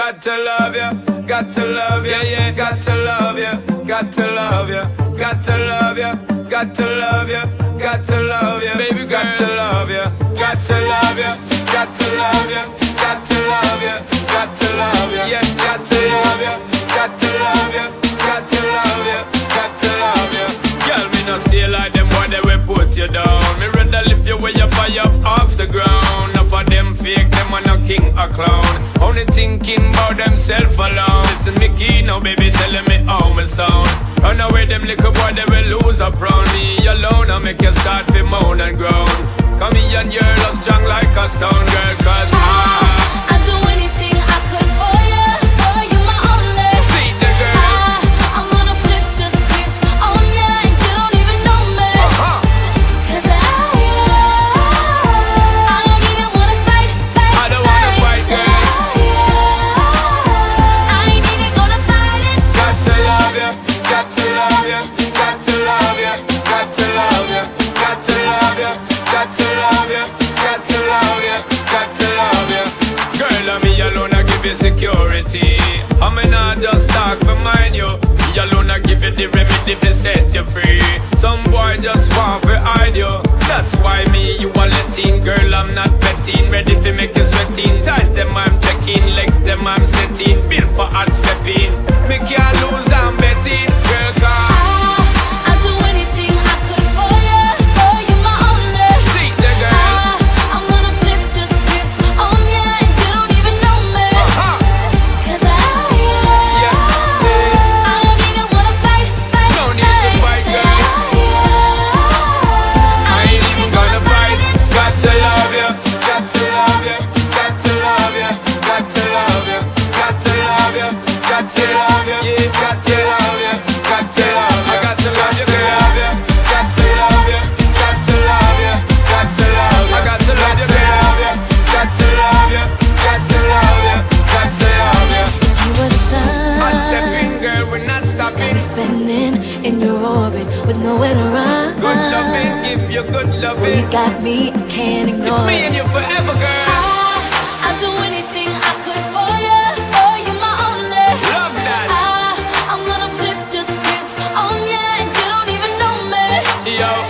got to love you, got to love you, yeah, got to love you, got to love you, got to love you, got to love you, got to love you, baby, got to love you, got to love you, got to love you, got to love you, got to love you, yeah, got to love you, got to love you, got to love you, got to love you. Girl, me no stay like them boy, they will put you down. Me rather lift you way up high up off the ground. King or clown. Only thinking about themself alone. Listen, me key now, baby, telling me how me sound. Run away, them little boy, they will lose up round me alone. I make you start to moan and groan. Come here and you're strong like a stone girl, cause I. alone, I give you the remedy to set you free. Some boy just want to hide you. That's why me, you are letting. Girl, I'm not betting. Ready to make you sweating. Ties them, I'm checking. Legs them, I'm setting. Built for hard stepping. Me can't lose, nowhere to run. Good loving, give you good You loving. got me, I can't ignore It's me and you forever, girl. I, I'd do anything I could for you, oh, for you my only. Love that. I, I'm gonna flip the script on ya and you don't even know me. Yo.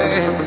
Yeah.